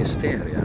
hysteria